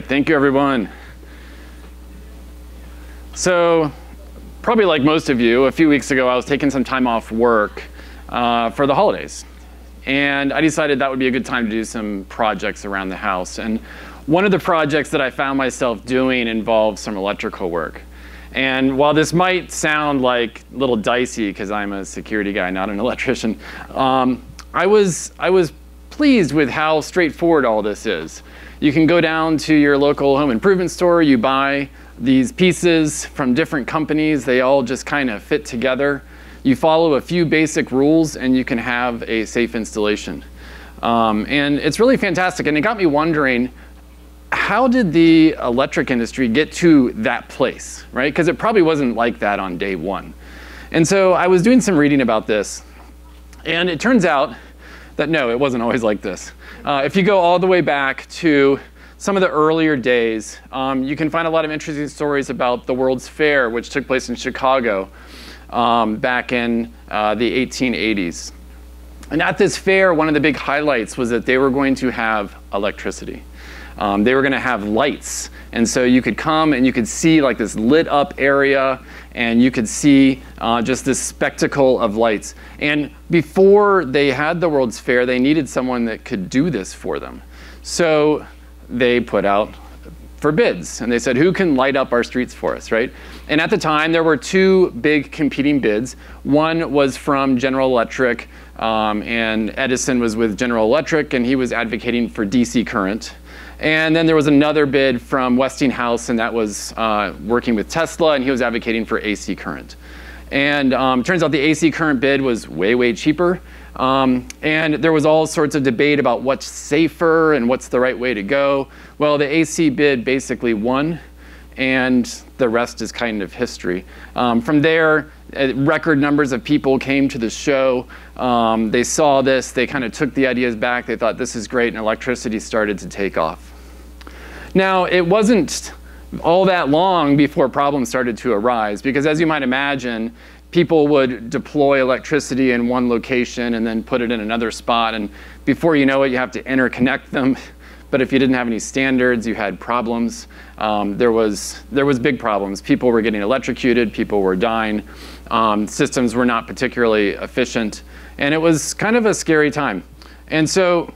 right, thank you everyone. So, probably like most of you, a few weeks ago I was taking some time off work uh, for the holidays. And I decided that would be a good time to do some projects around the house. And one of the projects that I found myself doing involved some electrical work. And while this might sound like a little dicey because I'm a security guy, not an electrician, um, I, was, I was pleased with how straightforward all this is. You can go down to your local home improvement store, you buy these pieces from different companies, they all just kind of fit together. You follow a few basic rules and you can have a safe installation. Um, and it's really fantastic. And it got me wondering, how did the electric industry get to that place, right? Because it probably wasn't like that on day one. And so I was doing some reading about this. And it turns out that no, it wasn't always like this. Uh, if you go all the way back to some of the earlier days, um, you can find a lot of interesting stories about the World's Fair, which took place in Chicago um, back in uh, the 1880s. And at this fair, one of the big highlights was that they were going to have electricity. Um, they were going to have lights. And so you could come and you could see like this lit up area and you could see uh, just this spectacle of lights. And before they had the World's Fair, they needed someone that could do this for them. So they put out for bids. And they said, who can light up our streets for us, right? And at the time, there were two big competing bids. One was from General Electric, um, and Edison was with General Electric, and he was advocating for DC current. And then there was another bid from Westinghouse, and that was uh, working with Tesla, and he was advocating for AC current. And um, turns out the AC current bid was way, way cheaper. Um, and there was all sorts of debate about what's safer and what's the right way to go. Well, the AC bid basically won, and the rest is kind of history. Um, from there, uh, record numbers of people came to the show. Um, they saw this, they kind of took the ideas back, they thought this is great, and electricity started to take off. Now, it wasn't all that long before problems started to arise because as you might imagine, people would deploy electricity in one location and then put it in another spot. And before you know it, you have to interconnect them. But if you didn't have any standards, you had problems. Um, there, was, there was big problems. People were getting electrocuted, people were dying. Um, systems were not particularly efficient. And it was kind of a scary time. And so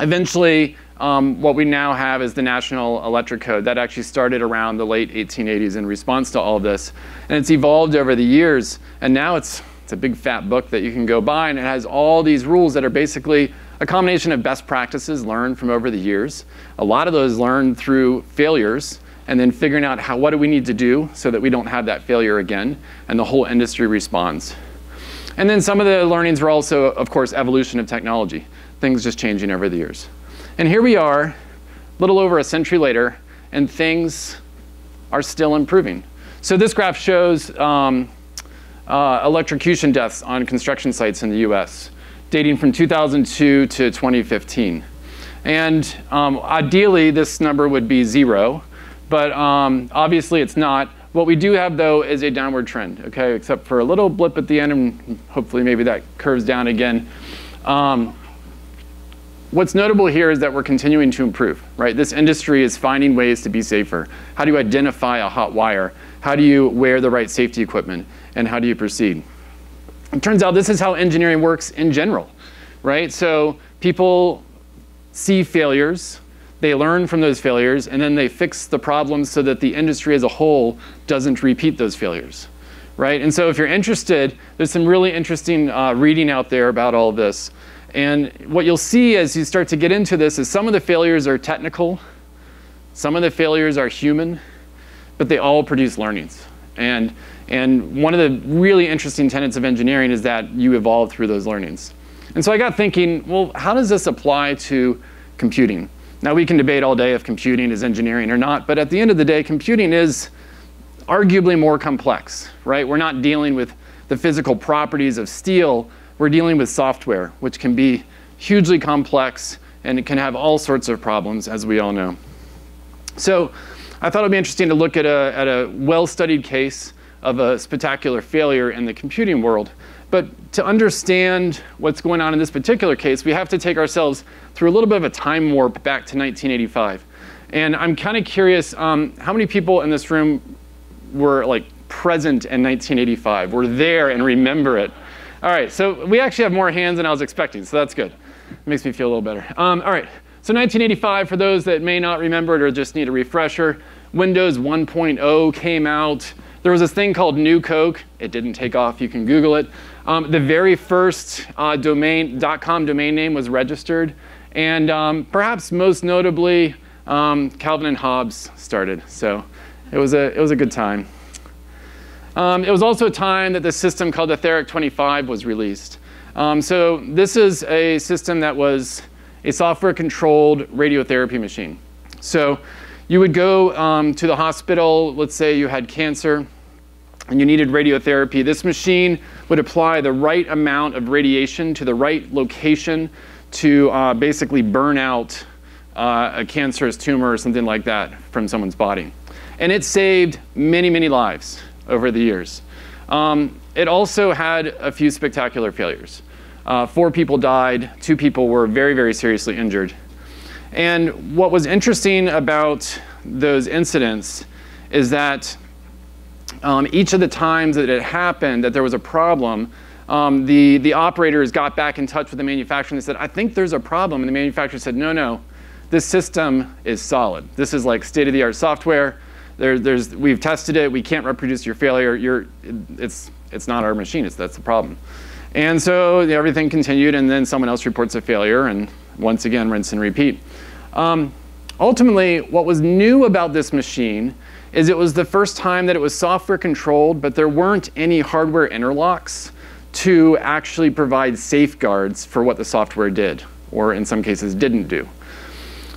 eventually, um, what we now have is the National Electric Code. That actually started around the late 1880s in response to all of this. And it's evolved over the years. And now it's, it's a big fat book that you can go buy. And it has all these rules that are basically a combination of best practices learned from over the years. A lot of those learned through failures and then figuring out how, what do we need to do so that we don't have that failure again. And the whole industry responds. And then some of the learnings were also, of course, evolution of technology. Things just changing over the years. And here we are, a little over a century later, and things are still improving. So this graph shows um, uh, electrocution deaths on construction sites in the US, dating from 2002 to 2015. And um, ideally, this number would be zero, but um, obviously it's not. What we do have, though, is a downward trend, okay, except for a little blip at the end, and hopefully maybe that curves down again. Um, What's notable here is that we're continuing to improve, right? This industry is finding ways to be safer. How do you identify a hot wire? How do you wear the right safety equipment? And how do you proceed? It turns out this is how engineering works in general, right? So people see failures, they learn from those failures, and then they fix the problems so that the industry as a whole doesn't repeat those failures, right? And so if you're interested, there's some really interesting uh, reading out there about all this. And what you'll see as you start to get into this is some of the failures are technical, some of the failures are human, but they all produce learnings. And, and one of the really interesting tenets of engineering is that you evolve through those learnings. And so I got thinking, well, how does this apply to computing? Now we can debate all day if computing is engineering or not, but at the end of the day, computing is arguably more complex, right? We're not dealing with the physical properties of steel, we're dealing with software, which can be hugely complex and it can have all sorts of problems, as we all know. So I thought it would be interesting to look at a, at a well-studied case of a spectacular failure in the computing world. But to understand what's going on in this particular case, we have to take ourselves through a little bit of a time warp back to 1985. And I'm kind of curious, um, how many people in this room were like present in 1985, were there and remember it? All right, so we actually have more hands than I was expecting, so that's good. It makes me feel a little better. Um, all right, so 1985, for those that may not remember it or just need a refresher, Windows 1.0 came out. There was this thing called New Coke. It didn't take off. You can Google it. Um, the very first uh, domain .com domain name was registered, and um, perhaps most notably, um, Calvin and Hobbes started. So it was a it was a good time. Um, it was also a time that the system called the Therac 25 was released. Um, so this is a system that was a software-controlled radiotherapy machine. So you would go um, to the hospital, let's say you had cancer, and you needed radiotherapy. This machine would apply the right amount of radiation to the right location to uh, basically burn out uh, a cancerous tumor or something like that from someone's body. And it saved many, many lives over the years. Um, it also had a few spectacular failures. Uh, four people died, two people were very, very seriously injured. And what was interesting about those incidents is that um, each of the times that it happened that there was a problem, um, the, the operators got back in touch with the manufacturer and they said, I think there's a problem. And the manufacturer said, no, no, this system is solid. This is like state-of-the-art software. There, there's, we've tested it. We can't reproduce your failure. You're, it's, it's not our machine. It's, that's the problem. And so everything continued, and then someone else reports a failure, and once again, rinse and repeat. Um, ultimately, what was new about this machine is it was the first time that it was software controlled, but there weren't any hardware interlocks to actually provide safeguards for what the software did, or in some cases didn't do.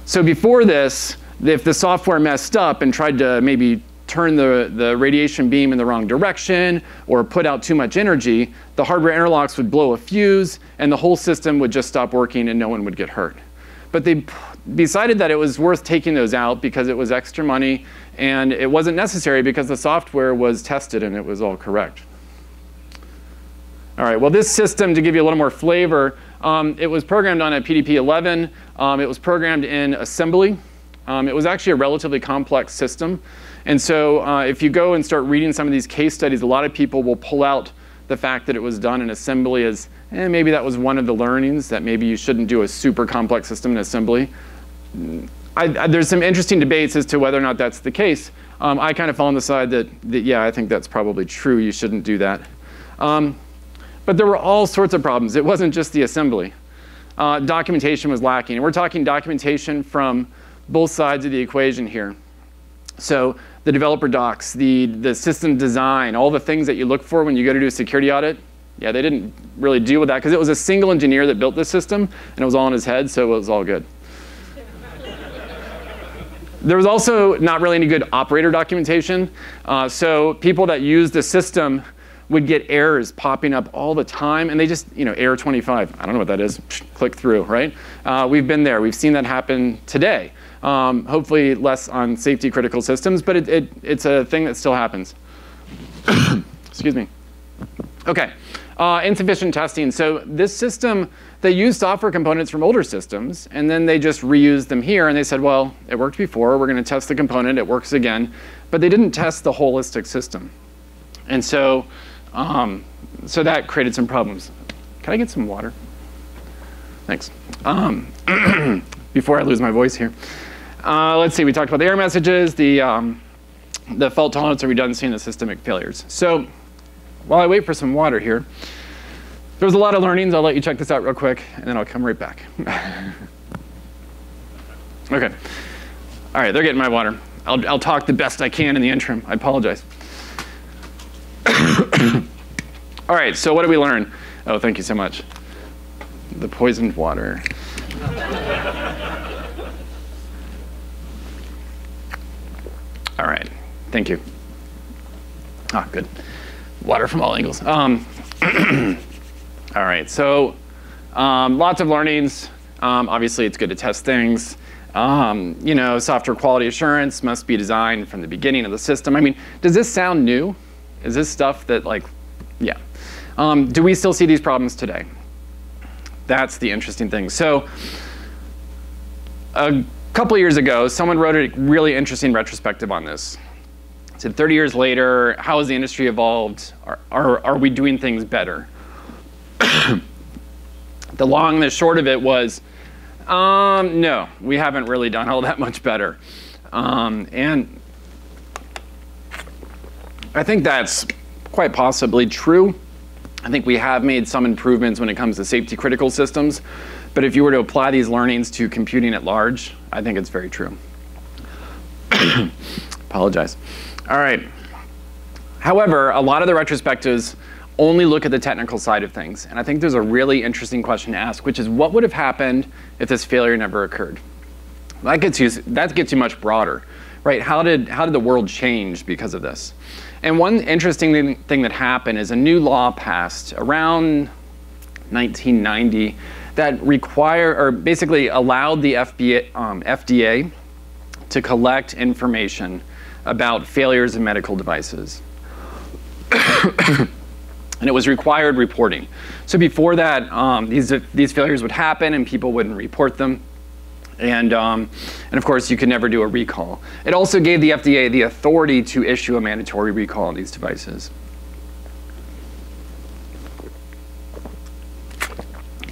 So before this, if the software messed up and tried to maybe turn the, the radiation beam in the wrong direction or put out too much energy, the hardware interlocks would blow a fuse and the whole system would just stop working and no one would get hurt. But they decided that it was worth taking those out because it was extra money and it wasn't necessary because the software was tested and it was all correct. All right, well this system, to give you a little more flavor, um, it was programmed on a PDP-11. Um, it was programmed in assembly. Um, it was actually a relatively complex system. And so uh, if you go and start reading some of these case studies, a lot of people will pull out the fact that it was done in assembly as eh, maybe that was one of the learnings, that maybe you shouldn't do a super complex system in assembly. I, I, there's some interesting debates as to whether or not that's the case. Um, I kind of fall on the side that, that, yeah, I think that's probably true. You shouldn't do that. Um, but there were all sorts of problems. It wasn't just the assembly. Uh, documentation was lacking. And we're talking documentation from both sides of the equation here. So the developer docs, the, the system design, all the things that you look for when you go to do a security audit, yeah, they didn't really deal with that because it was a single engineer that built this system and it was all in his head, so it was all good. there was also not really any good operator documentation. Uh, so people that used the system would get errors popping up all the time, and they just, you know, error 25, I don't know what that is, click through, right? Uh, we've been there, we've seen that happen today. Um, hopefully less on safety critical systems, but it, it, it's a thing that still happens. Excuse me. Okay, uh, insufficient testing. So this system, they used software components from older systems, and then they just reused them here, and they said, well, it worked before, we're gonna test the component, it works again, but they didn't test the holistic system. And so um, so that created some problems. Can I get some water? Thanks. Um, before I lose my voice here. Uh, let's see, we talked about the error messages, the, um, the fault tolerance and redundancy, and the systemic failures. So while I wait for some water here, there was a lot of learnings. I'll let you check this out real quick, and then I'll come right back. okay. All right, they're getting my water. I'll, I'll talk the best I can in the interim. I apologize. All right, so what did we learn? Oh, thank you so much. The poisoned water. All right, thank you. Ah, good. Water from all angles. Um, all right, so um, lots of learnings. Um, obviously, it's good to test things. Um, you know, software quality assurance must be designed from the beginning of the system. I mean, does this sound new? Is this stuff that like, yeah. Um, do we still see these problems today? That's the interesting thing. So a couple years ago, someone wrote a really interesting retrospective on this. It said 30 years later, how has the industry evolved? Are, are, are we doing things better? the long and the short of it was, um, no, we haven't really done all that much better. Um, and I think that's quite possibly true. I think we have made some improvements when it comes to safety critical systems, but if you were to apply these learnings to computing at large, I think it's very true. Apologize. All right. However, a lot of the retrospectives only look at the technical side of things. And I think there's a really interesting question to ask, which is what would have happened if this failure never occurred? That gets you, that gets you much broader, right? How did, how did the world change because of this? And one interesting thing that happened is a new law passed around 1990 that require, or basically allowed the FBA, um, FDA to collect information about failures in medical devices. and it was required reporting. So before that, um, these, these failures would happen and people wouldn't report them. And, um, and of course, you could never do a recall. It also gave the FDA the authority to issue a mandatory recall on these devices.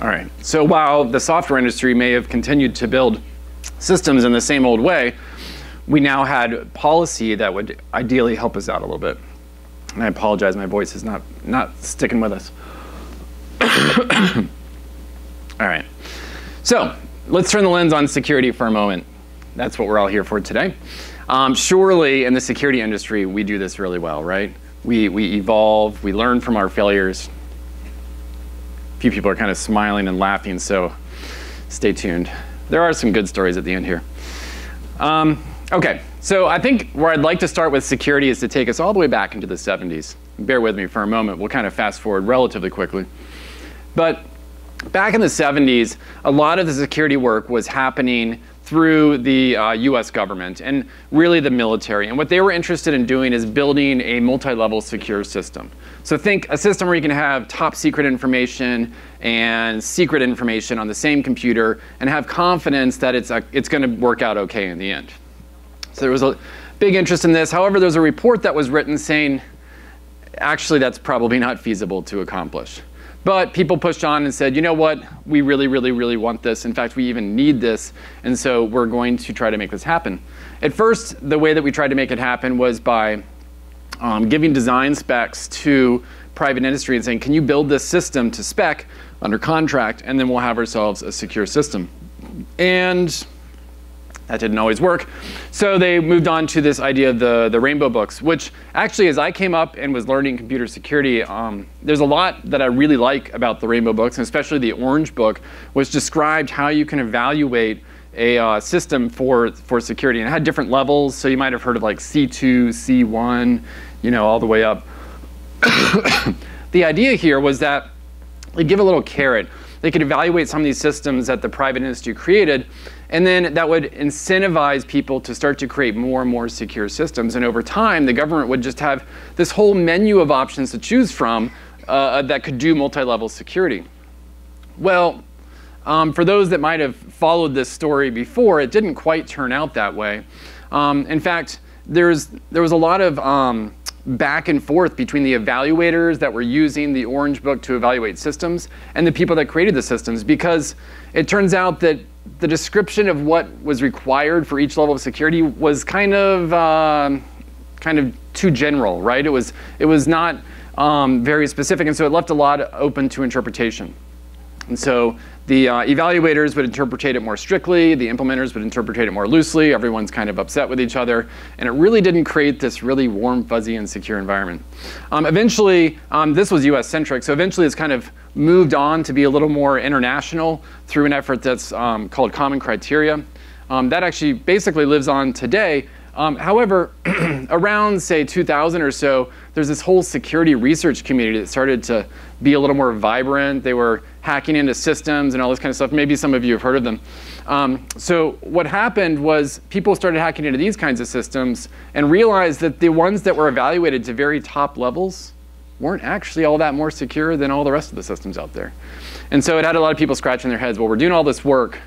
All right, so while the software industry may have continued to build systems in the same old way, we now had policy that would ideally help us out a little bit. And I apologize, my voice is not, not sticking with us. all right, so let's turn the lens on security for a moment. That's what we're all here for today. Um, surely in the security industry, we do this really well, right? We, we evolve, we learn from our failures. Few people are kind of smiling and laughing, so stay tuned. There are some good stories at the end here. Um, okay, so I think where I'd like to start with security is to take us all the way back into the 70s. Bear with me for a moment. We'll kind of fast forward relatively quickly. But back in the 70s, a lot of the security work was happening through the uh, US government and really the military. And what they were interested in doing is building a multi-level secure system. So think a system where you can have top secret information and secret information on the same computer and have confidence that it's, it's going to work out okay in the end. So there was a big interest in this. However, there's a report that was written saying, actually, that's probably not feasible to accomplish. But people pushed on and said, you know what, we really, really, really want this. In fact, we even need this. And so we're going to try to make this happen. At first, the way that we tried to make it happen was by um, giving design specs to private industry and saying, can you build this system to spec under contract, and then we'll have ourselves a secure system. And that didn't always work. So they moved on to this idea of the, the rainbow books, which actually as I came up and was learning computer security, um, there's a lot that I really like about the rainbow books, and especially the orange book, which described how you can evaluate a uh, system for, for security. And it had different levels, so you might have heard of like C2, C1, you know, all the way up. the idea here was that they give a little carrot. They could evaluate some of these systems that the private industry created and then that would incentivize people to start to create more and more secure systems. And over time, the government would just have this whole menu of options to choose from uh, that could do multi-level security. Well, um, for those that might have followed this story before, it didn't quite turn out that way. Um, in fact, there's, there was a lot of um, back and forth between the evaluators that were using the Orange Book to evaluate systems and the people that created the systems because it turns out that the description of what was required for each level of security was kind of uh, kind of too general, right? It was it was not um, very specific, and so it left a lot open to interpretation. And so the uh, evaluators would interpret it more strictly, the implementers would interpret it more loosely, everyone's kind of upset with each other, and it really didn't create this really warm, fuzzy, and secure environment. Um, eventually, um, this was US centric, so eventually it's kind of moved on to be a little more international through an effort that's um, called Common Criteria. Um, that actually basically lives on today. Um, however, around say 2000 or so, there's this whole security research community that started to be a little more vibrant. They were hacking into systems and all this kind of stuff. Maybe some of you have heard of them. Um, so what happened was people started hacking into these kinds of systems and realized that the ones that were evaluated to very top levels weren't actually all that more secure than all the rest of the systems out there. And so it had a lot of people scratching their heads, well, we're doing all this work.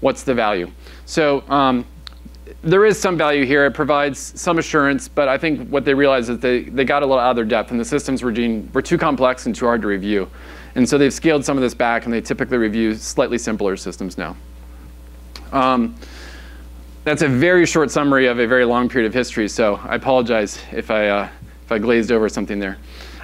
what's the value? So um, there is some value here. It provides some assurance, but I think what they realized is they, they got a little out of their depth and the systems were, being, were too complex and too hard to review. And so they've scaled some of this back and they typically review slightly simpler systems now. Um, that's a very short summary of a very long period of history, so I apologize if I, uh, if I glazed over something there.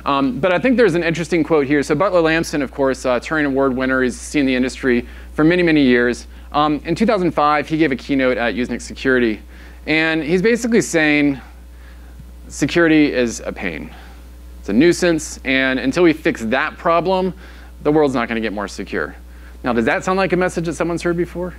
Um, but I think there's an interesting quote here. So Butler Lampson, of course, uh, Turing Award winner, he's seen the industry for many, many years. Um, in 2005, he gave a keynote at Usenix Security, and he's basically saying security is a pain. It's a nuisance, and until we fix that problem, the world's not going to get more secure. Now, does that sound like a message that someone's heard before?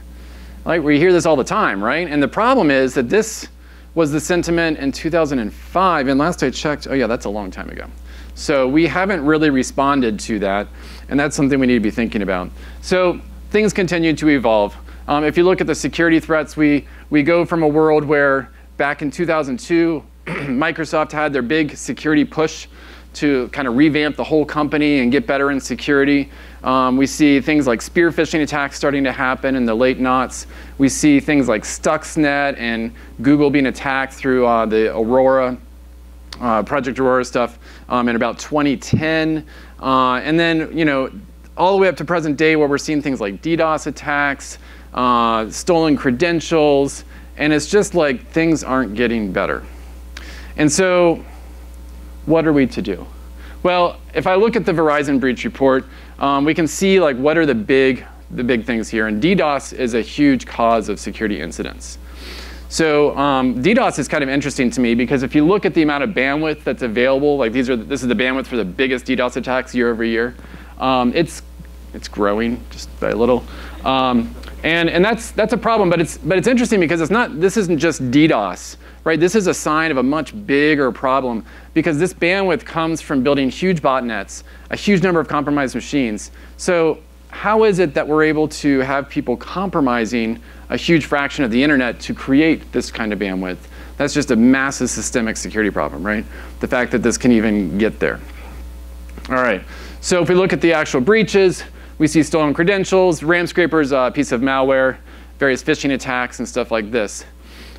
Like, we hear this all the time, right? And the problem is that this was the sentiment in 2005, and last I checked, oh yeah, that's a long time ago. So we haven't really responded to that, and that's something we need to be thinking about. So things continue to evolve. Um, if you look at the security threats, we, we go from a world where back in 2002, Microsoft had their big security push to kind of revamp the whole company and get better in security. Um, we see things like spear phishing attacks starting to happen in the late knots. We see things like Stuxnet and Google being attacked through uh, the Aurora, uh, Project Aurora stuff um, in about 2010. Uh, and then, you know, all the way up to present day where we're seeing things like DDoS attacks, uh, stolen credentials, and it's just like things aren't getting better. And so, what are we to do? Well, if I look at the Verizon breach report, um, we can see like what are the big, the big things here. And DDoS is a huge cause of security incidents. So um, DDoS is kind of interesting to me because if you look at the amount of bandwidth that's available, like these are, this is the bandwidth for the biggest DDoS attacks year over year. Um, it's, it's growing just by a little. Um, and, and that's, that's a problem, but it's, but it's interesting because it's not, this isn't just DDoS, right? This is a sign of a much bigger problem because this bandwidth comes from building huge botnets, a huge number of compromised machines. So how is it that we're able to have people compromising a huge fraction of the internet to create this kind of bandwidth? That's just a massive systemic security problem, right? The fact that this can even get there. All right, so if we look at the actual breaches, we see stolen credentials, RAM scrapers, a uh, piece of malware, various phishing attacks, and stuff like this.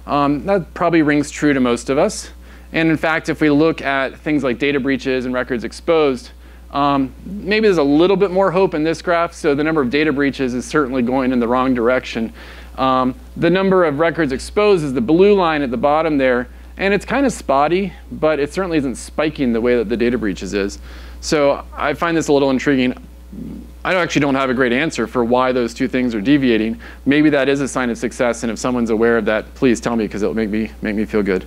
Um, that probably rings true to most of us. And in fact, if we look at things like data breaches and records exposed, um, maybe there's a little bit more hope in this graph. So the number of data breaches is certainly going in the wrong direction. Um, the number of records exposed is the blue line at the bottom there. And it's kind of spotty, but it certainly isn't spiking the way that the data breaches is. So I find this a little intriguing. I actually don't have a great answer for why those two things are deviating. Maybe that is a sign of success, and if someone's aware of that, please tell me because it'll make me, make me feel good.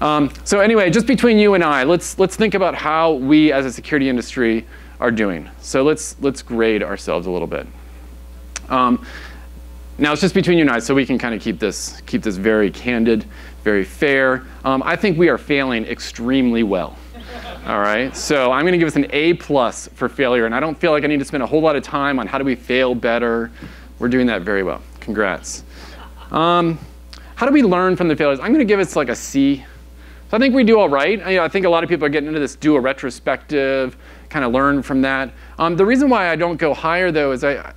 Um, so anyway, just between you and I, let's, let's think about how we as a security industry are doing. So let's, let's grade ourselves a little bit. Um, now it's just between you and I, so we can kind of keep this, keep this very candid, very fair. Um, I think we are failing extremely well. All right, so I'm gonna give us an A plus for failure, and I don't feel like I need to spend a whole lot of time on how do we fail better. We're doing that very well. Congrats. Um, how do we learn from the failures? I'm gonna give us like a C. So I think we do all right. I, you know, I think a lot of people are getting into this do a retrospective, kind of learn from that. Um, the reason why I don't go higher though is I,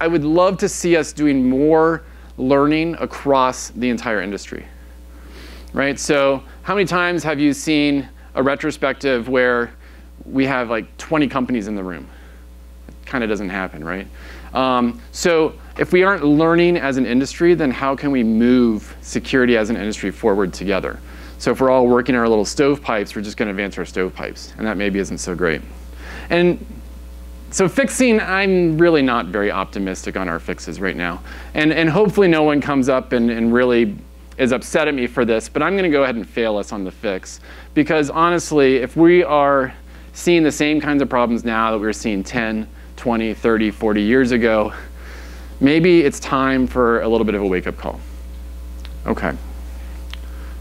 I would love to see us doing more learning across the entire industry. Right, so how many times have you seen a retrospective where we have like 20 companies in the room. It kind of doesn't happen, right? Um, so if we aren't learning as an industry, then how can we move security as an industry forward together? So if we're all working our little stovepipes, we're just going to advance our stovepipes, and that maybe isn't so great. And so fixing, I'm really not very optimistic on our fixes right now. And, and hopefully no one comes up and, and really is upset at me for this, but I'm going to go ahead and fail us on the fix. Because honestly, if we are seeing the same kinds of problems now that we were seeing 10, 20, 30, 40 years ago, maybe it's time for a little bit of a wake-up call. Okay.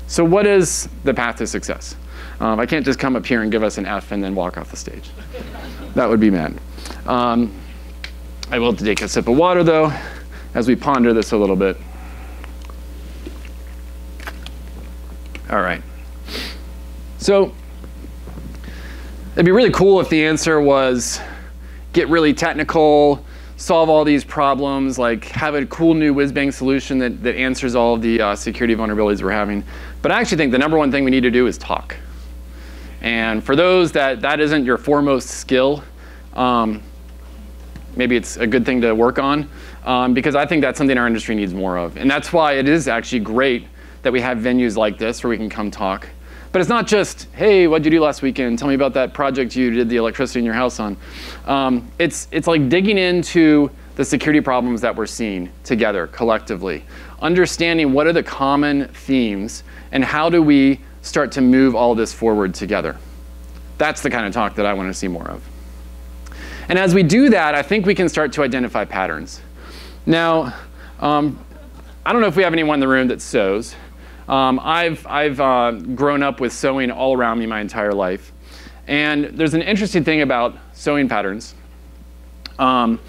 So what is the path to success? Um, I can't just come up here and give us an F and then walk off the stage. that would be mad. Um, I will take a sip of water, though, as we ponder this a little bit. All right. So it'd be really cool if the answer was get really technical, solve all these problems, like have a cool new whiz-bang solution that, that answers all of the uh, security vulnerabilities we're having. But I actually think the number one thing we need to do is talk. And for those that that isn't your foremost skill, um, maybe it's a good thing to work on um, because I think that's something our industry needs more of. And that's why it is actually great that we have venues like this where we can come talk. But it's not just, hey, what'd you do last weekend? Tell me about that project you did the electricity in your house on. Um, it's, it's like digging into the security problems that we're seeing together collectively, understanding what are the common themes and how do we start to move all this forward together. That's the kind of talk that I want to see more of. And as we do that, I think we can start to identify patterns. Now, um, I don't know if we have anyone in the room that sews. Um, I've, I've uh, grown up with sewing all around me my entire life. And there's an interesting thing about sewing patterns. Um,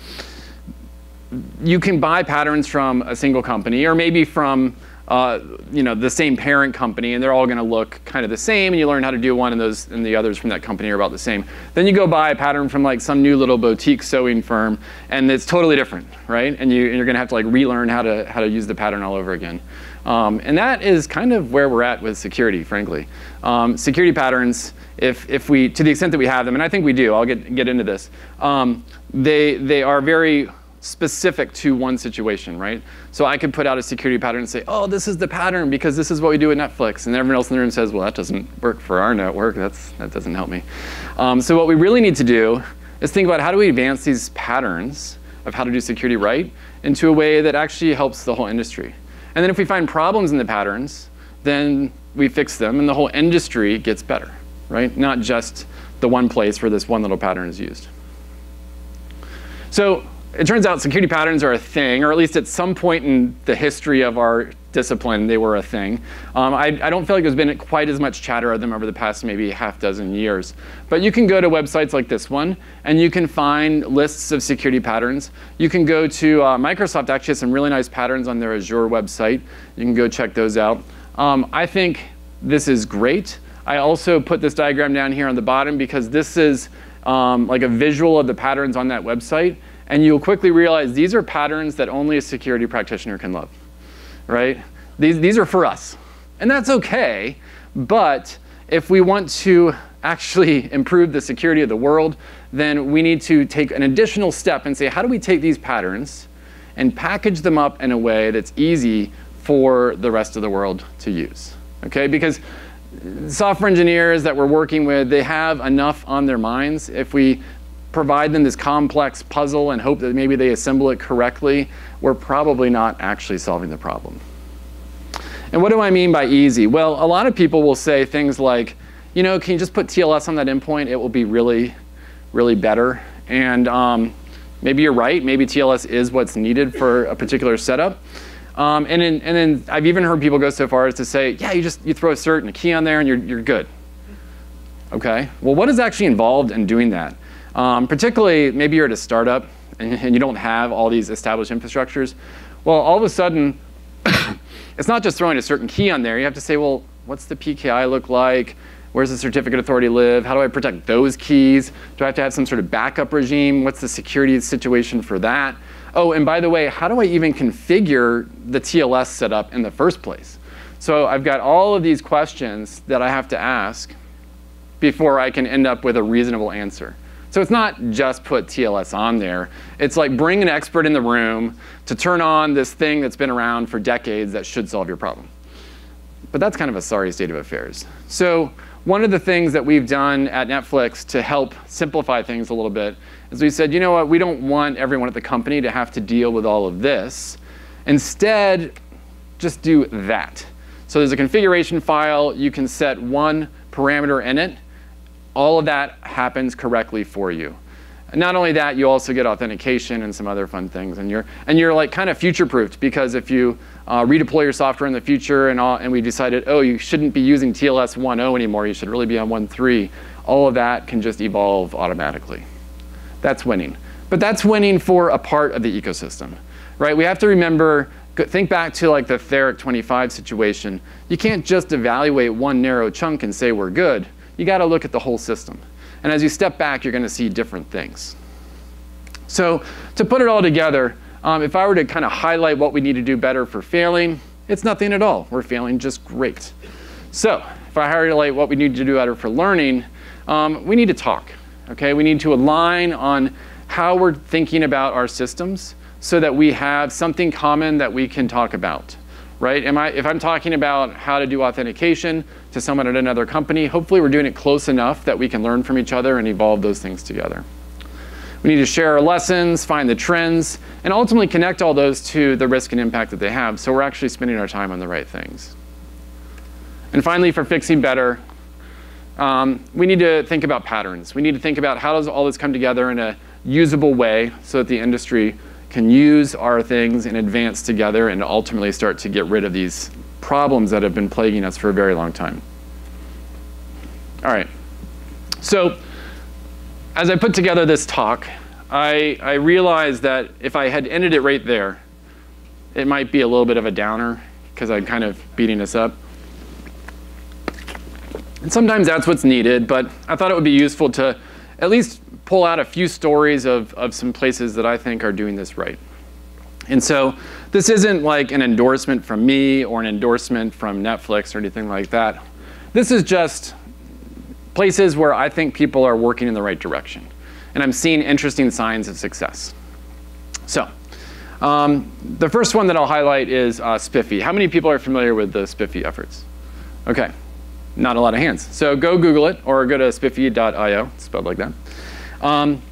you can buy patterns from a single company or maybe from uh, you know, the same parent company, and they're all going to look kind of the same, and you learn how to do one, and those and the others from that company are about the same. Then you go buy a pattern from like some new little boutique sewing firm, and it's totally different, right? And you and you're going to have to like relearn how to how to use the pattern all over again. Um, and that is kind of where we're at with security, frankly. Um, security patterns, if, if we, to the extent that we have them, and I think we do, I'll get, get into this, um, they, they are very specific to one situation, right? So I could put out a security pattern and say, oh, this is the pattern because this is what we do at Netflix. And everyone else in the room says, well, that doesn't work for our network. That's, that doesn't help me. Um, so what we really need to do is think about how do we advance these patterns of how to do security right into a way that actually helps the whole industry. And then if we find problems in the patterns, then we fix them and the whole industry gets better, right? Not just the one place where this one little pattern is used. So it turns out security patterns are a thing, or at least at some point in the history of our discipline, they were a thing. Um, I, I, don't feel like there's been quite as much chatter of them over the past maybe half dozen years. But you can go to websites like this one, and you can find lists of security patterns. You can go to uh, Microsoft actually has some really nice patterns on their Azure website. You can go check those out. Um, I think this is great. I also put this diagram down here on the bottom because this is um, like a visual of the patterns on that website. And you'll quickly realize these are patterns that only a security practitioner can love, right? These, these are for us. And that's okay, but if we want to actually improve the security of the world, then we need to take an additional step and say, how do we take these patterns and package them up in a way that's easy for the rest of the world to use? Okay, because software engineers that we're working with, they have enough on their minds. If we provide them this complex puzzle and hope that maybe they assemble it correctly, we're probably not actually solving the problem. And what do I mean by easy? Well, a lot of people will say things like, you know, can you just put TLS on that endpoint? It will be really, really better. And um, maybe you're right. Maybe TLS is what's needed for a particular setup. Um, and, in, and then I've even heard people go so far as to say, yeah, you just you throw a cert and a key on there and you're, you're good. Okay, well, what is actually involved in doing that? Um, particularly, maybe you're at a startup and, you don't have all these established infrastructures. Well, all of a sudden, it's not just throwing a certain key on there. You have to say, well, what's the PKI look like? Where's the certificate authority live? How do I protect those keys? Do I have to have some sort of backup regime? What's the security situation for that? Oh, and by the way, how do I even configure the TLS setup in the first place? So I've got all of these questions that I have to ask before I can end up with a reasonable answer. So it's not just put TLS on there. It's like bring an expert in the room to turn on this thing that's been around for decades that should solve your problem. But that's kind of a sorry state of affairs. So one of the things that we've done at Netflix to help simplify things a little bit is we said, you know what, we don't want everyone at the company to have to deal with all of this. Instead, just do that. So there's a configuration file. You can set one parameter in it all of that happens correctly for you. And not only that, you also get authentication and some other fun things. And you're, and you're like kind of future-proofed because if you uh, redeploy your software in the future and, all, and we decided, oh, you shouldn't be using TLS 1.0 anymore, you should really be on 1.3, all of that can just evolve automatically. That's winning. But that's winning for a part of the ecosystem, right? We have to remember, think back to like the Therac 25 situation. You can't just evaluate one narrow chunk and say we're good you got to look at the whole system. And as you step back, you're going to see different things. So to put it all together, um, if I were to kind of highlight what we need to do better for failing, it's nothing at all. We're failing just great. So if I highlight what we need to do better for learning, um, we need to talk. Okay, we need to align on how we're thinking about our systems so that we have something common that we can talk about. Right? Am I, if I'm talking about how to do authentication to someone at another company, hopefully we're doing it close enough that we can learn from each other and evolve those things together. We need to share our lessons, find the trends, and ultimately connect all those to the risk and impact that they have so we're actually spending our time on the right things. And finally, for fixing better, um, we need to think about patterns. We need to think about how does all this come together in a usable way so that the industry can use our things and advance together and ultimately start to get rid of these problems that have been plaguing us for a very long time. All right. So as I put together this talk, I, I realized that if I had ended it right there, it might be a little bit of a downer because I'm kind of beating us up. And sometimes that's what's needed, but I thought it would be useful to at least pull out a few stories of, of some places that I think are doing this right. And so this isn't like an endorsement from me or an endorsement from Netflix or anything like that. This is just places where I think people are working in the right direction. And I'm seeing interesting signs of success. So um, the first one that I'll highlight is uh, SPIFFE. How many people are familiar with the SPIFFE efforts? Okay, not a lot of hands. So go Google it or go to spiffe.io, spelled like that. Um,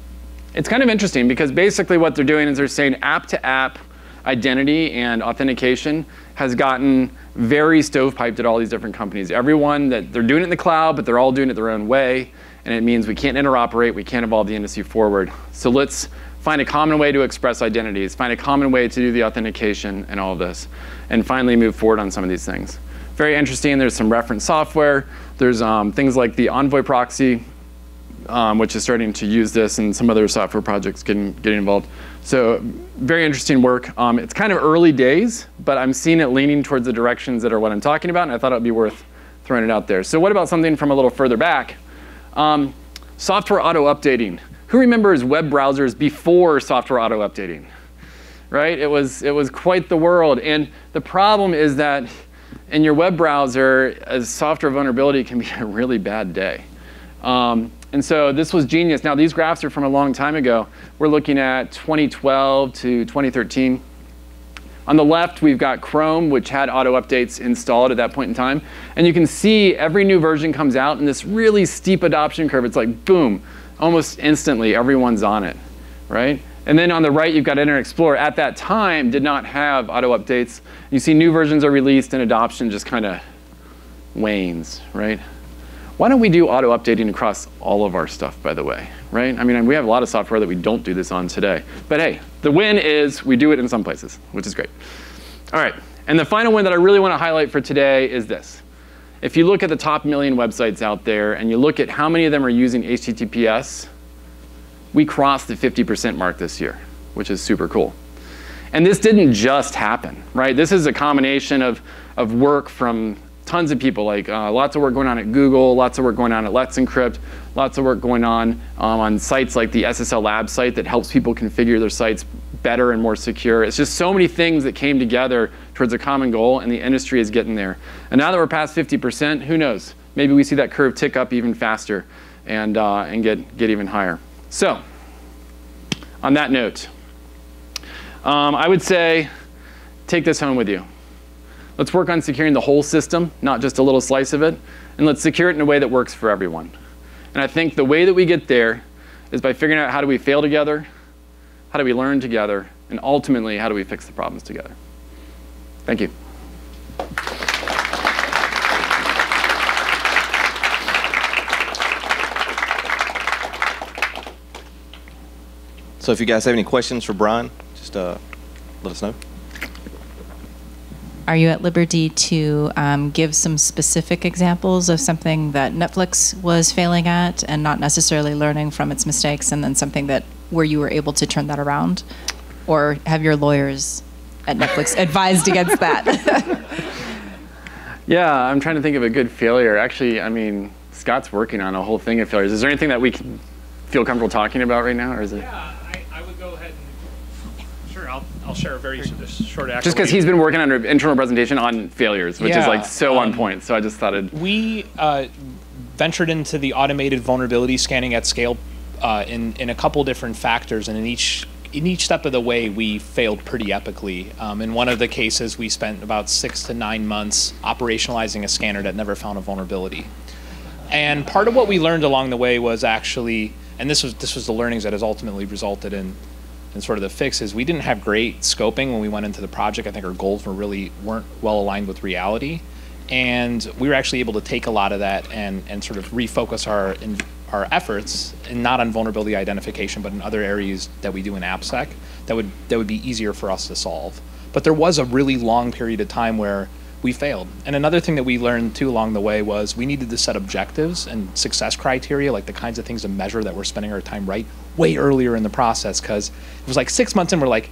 it's kind of interesting because basically what they're doing is they're saying app to app identity and authentication has gotten very stovepiped at all these different companies. Everyone that they're doing it in the cloud, but they're all doing it their own way. And it means we can't interoperate, we can't evolve the industry forward. So let's find a common way to express identities, find a common way to do the authentication and all of this, and finally move forward on some of these things. Very interesting, there's some reference software. There's um, things like the Envoy proxy, um, which is starting to use this and some other software projects getting, getting involved. So very interesting work. Um, it's kind of early days, but I'm seeing it leaning towards the directions that are what I'm talking about, and I thought it would be worth throwing it out there. So what about something from a little further back? Um, software auto updating. Who remembers web browsers before software auto updating? Right? It was, it was quite the world. And the problem is that in your web browser, a software vulnerability can be a really bad day. Um, and so this was genius. Now these graphs are from a long time ago. We're looking at 2012 to 2013. On the left, we've got Chrome, which had auto updates installed at that point in time. And you can see every new version comes out in this really steep adoption curve. It's like boom, almost instantly everyone's on it, right? And then on the right, you've got Internet Explorer. At that time, did not have auto updates. You see new versions are released and adoption just kind of wanes, right? Why don't we do auto updating across all of our stuff, by the way, right? I mean, we have a lot of software that we don't do this on today. But hey, the win is we do it in some places, which is great. All right, and the final one that I really want to highlight for today is this. If you look at the top million websites out there and you look at how many of them are using HTTPS, we crossed the 50% mark this year, which is super cool. And this didn't just happen, right? This is a combination of, of work from tons of people, like uh, lots of work going on at Google, lots of work going on at Let's Encrypt, lots of work going on um, on sites like the SSL Lab site that helps people configure their sites better and more secure. It's just so many things that came together towards a common goal, and the industry is getting there. And now that we're past 50%, who knows? Maybe we see that curve tick up even faster and, uh, and get, get even higher. So, on that note, um, I would say take this home with you. Let's work on securing the whole system, not just a little slice of it, and let's secure it in a way that works for everyone. And I think the way that we get there is by figuring out how do we fail together, how do we learn together, and ultimately, how do we fix the problems together. Thank you. So if you guys have any questions for Bryan, just uh, let us know. Are you at liberty to um, give some specific examples of something that Netflix was failing at and not necessarily learning from its mistakes, and then something that where you were able to turn that around? Or have your lawyers at Netflix advised against that? yeah, I'm trying to think of a good failure. Actually, I mean, Scott's working on a whole thing of failures. Is there anything that we can feel comfortable talking about right now, or is it? Yeah, I, I would go share a very short accolade. Just because he's been working on an internal presentation on failures, which is like so on um, point. So I just thought I'd. we uh, ventured into the automated vulnerability scanning at scale uh, in in a couple different factors, and in each in each step of the way, we failed pretty epically. Um, in one of the cases, we spent about six to nine months operationalizing a scanner that never found a vulnerability. And part of what we learned along the way was actually, and this was this was the learnings that has ultimately resulted in, in sort of the fix is We didn't have great scoping when we went into the project. I think our goals were really weren't well aligned with reality, and we were actually able to take a lot of that and and sort of refocus our in, our efforts, and not on vulnerability identification, but in other areas that we do in AppSec that would that would be easier for us to solve. But there was a really long period of time where we failed. And another thing that we learned too along the way was we needed to set objectives and success criteria, like the kinds of things to measure that we're spending our time right, way earlier in the process. Because it was like six months in, we're like,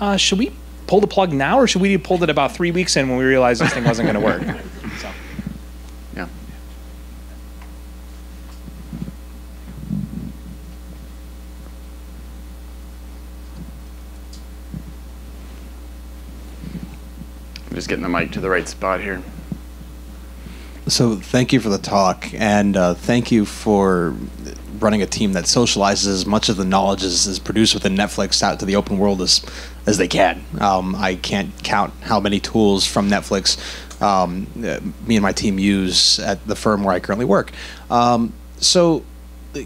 uh, should we pull the plug now, or should we have pulled it about three weeks in when we realized this thing wasn't going to work? just getting the mic to the right spot here. So thank you for the talk, and uh, thank you for running a team that socializes as much of the knowledge as is produced within Netflix out to the open world as as they can. Um, I can't count how many tools from Netflix um, me and my team use at the firm where I currently work. Um, so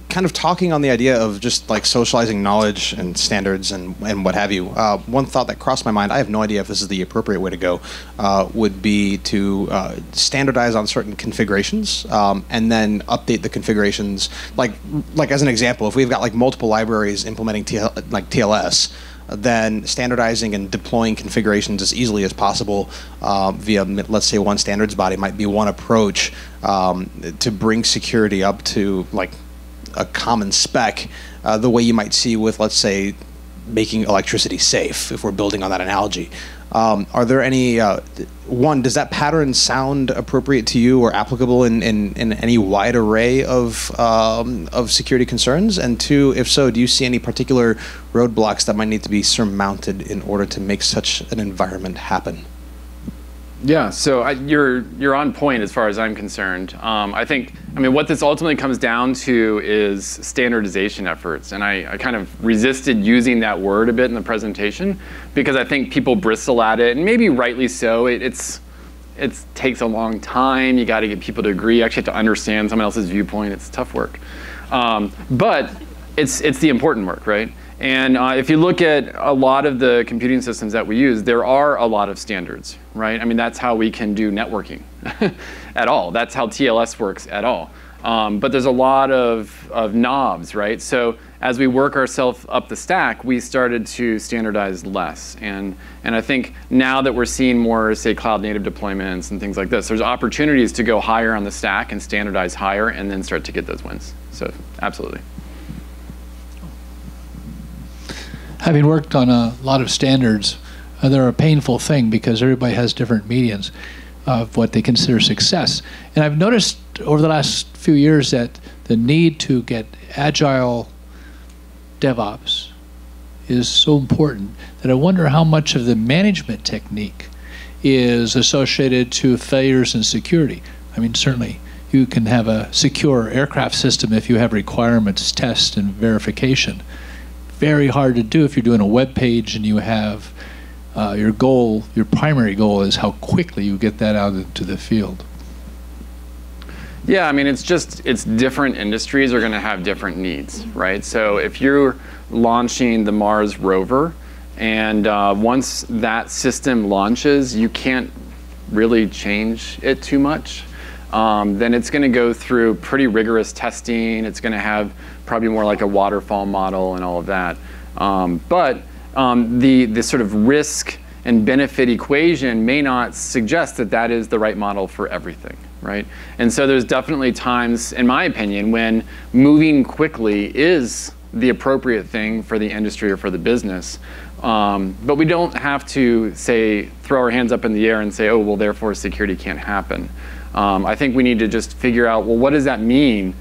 kind of talking on the idea of just like socializing knowledge and standards and, and what have you, uh, one thought that crossed my mind, I have no idea if this is the appropriate way to go, uh, would be to uh, standardize on certain configurations um, and then update the configurations. Like, like as an example, if we've got like multiple libraries implementing TL, like TLS, then standardizing and deploying configurations as easily as possible uh, via, let's say, one standards body might be one approach um, to bring security up to like a common spec, uh, the way you might see with, let's say, making electricity safe, if we're building on that analogy. Um, are there any, uh, one, does that pattern sound appropriate to you or applicable in, in, in any wide array of, um, of security concerns? And two, if so, do you see any particular roadblocks that might need to be surmounted in order to make such an environment happen? Yeah, so I, you're you're on point as far as I'm concerned. Um, I think, I mean, what this ultimately comes down to is standardization efforts, and I, I, kind of resisted using that word a bit in the presentation because I think people bristle at it, and maybe rightly so. It, it's it takes a long time. You got to get people to agree. You actually have to understand someone else's viewpoint. It's tough work, um, but it's it's the important work, right? And uh, if you look at a lot of the computing systems that we use, there are a lot of standards, right? I mean, that's how we can do networking at all. That's how TLS works at all. Um, but there's a lot of, of knobs, right? So as we work ourselves up the stack, we started to standardize less. And, and I think now that we're seeing more, say, cloud native deployments and things like this, there's opportunities to go higher on the stack and standardize higher and then start to get those wins. So absolutely. Having worked on a lot of standards, uh, they're a painful thing because everybody has different medians of what they consider success. And I've noticed over the last few years that the need to get agile DevOps is so important that I wonder how much of the management technique is associated to failures in security. I mean, certainly you can have a secure aircraft system if you have requirements, test, and verification very hard to do if you're doing a web page and you have uh, your goal, your primary goal is how quickly you get that out into the field. Yeah, I mean, it's just, it's different industries are going to have different needs, right? So if you're launching the Mars rover, and uh, once that system launches, you can't really change it too much. Um, then it's going to go through pretty rigorous testing. It's going to have probably more like a waterfall model and all of that. Um, but um, the, the sort of risk and benefit equation may not suggest that that is the right model for everything, right? And so there's definitely times, in my opinion, when moving quickly is the appropriate thing for the industry or for the business. Um, but we don't have to say, throw our hands up in the air and say, oh, well, therefore security can't happen. Um, I think we need to just figure out, well, what does that mean?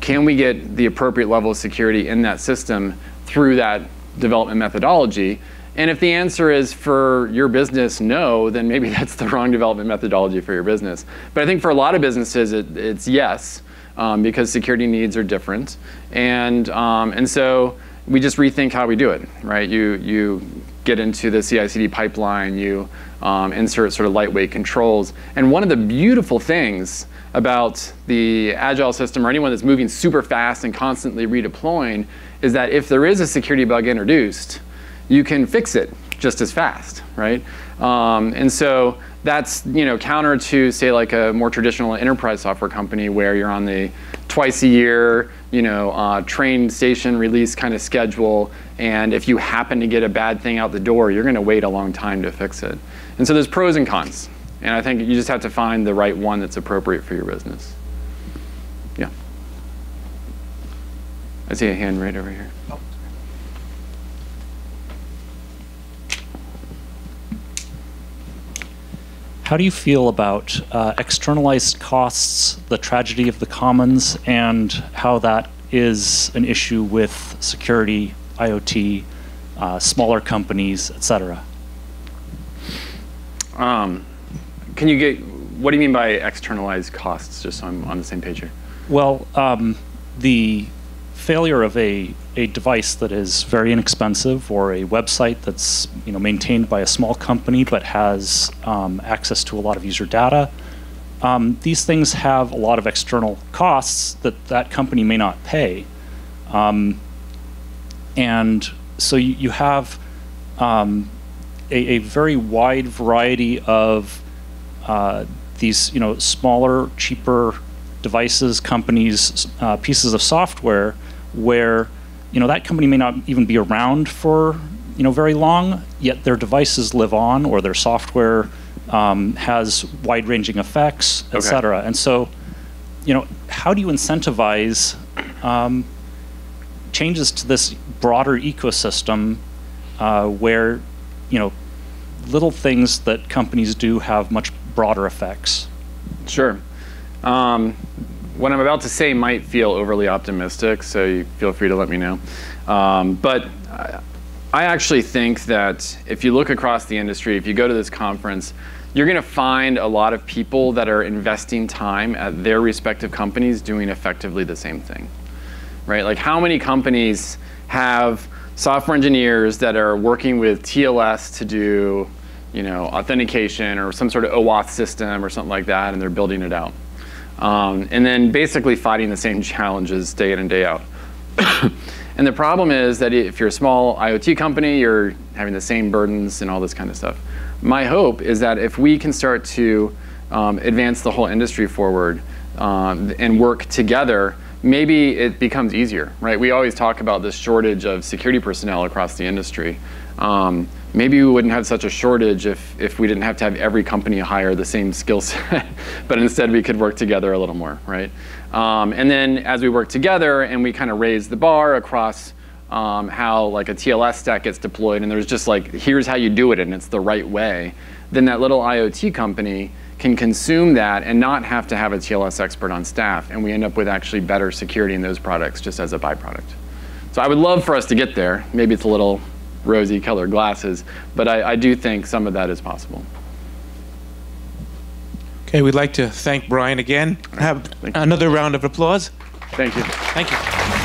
Can we get the appropriate level of security in that system through that development methodology? And if the answer is for your business no, then maybe that's the wrong development methodology for your business. But I think for a lot of businesses, it, it's yes, um, because security needs are different. And, um, and so we just rethink how we do it, right? You, you get into the CI/CD pipeline, you um, insert sort of lightweight controls. And one of the beautiful things about the agile system or anyone that's moving super fast and constantly redeploying is that if there is a security bug introduced, you can fix it just as fast, right? Um, and so that's you know counter to say like a more traditional enterprise software company where you're on the twice a year you know uh, train station release kind of schedule, and if you happen to get a bad thing out the door, you're going to wait a long time to fix it. And so there's pros and cons, and I think you just have to find the right one that's appropriate for your business. Yeah. I see a hand right over here. How do you feel about uh, externalized costs, the tragedy of the commons, and how that is an issue with security, IoT, uh, smaller companies, et cetera? Um, can you get, what do you mean by externalized costs, just so I'm on the same page here? Well, um, the failure of a, a device that is very inexpensive or a website that's you know maintained by a small company but has um, access to a lot of user data. Um, these things have a lot of external costs that that company may not pay. Um, and so you, you have um, a, a, very wide variety of uh, these you know smaller, cheaper devices, companies, uh, pieces of software where you know that company may not even be around for you know very long, yet their devices live on or their software um, has wide-ranging effects, et okay. cetera. And so, you know, how do you incentivize um, changes to this broader ecosystem uh, where you know little things that companies do have much broader effects? Sure. Um, what I'm about to say might feel overly optimistic, so you feel free to let me know. Um, but I actually think that if you look across the industry, if you go to this conference, you're going to find a lot of people that are investing time at their respective companies doing effectively the same thing. Right? Like how many companies have software engineers that are working with TLS to do, you know, authentication or some sort of OAuth system or something like that and they're building it out. Um, and then basically fighting the same challenges day in and day out. and the problem is that if you're a small IoT company, you're having the same burdens and all this kind of stuff. My hope is that if we can start to um, advance the whole industry forward um, and work together, maybe it becomes easier, right? We always talk about this shortage of security personnel across the industry. Um, maybe we wouldn't have such a shortage if, if we didn't have to have every company hire the same skill set, but instead we could work together a little more, right? Um, and then as we work together and we kind of raise the bar across um, how like a TLS stack gets deployed and there's just like, here's how you do it and it's the right way, then that little IoT company can consume that and not have to have a TLS expert on staff and we end up with actually better security in those products just as a byproduct. So I would love for us to get there. Maybe it's a little rosy colored glasses, but I, I do think some of that is possible. Okay, we'd like to thank Bryan again. Have another round of applause. Thank you. Thank you.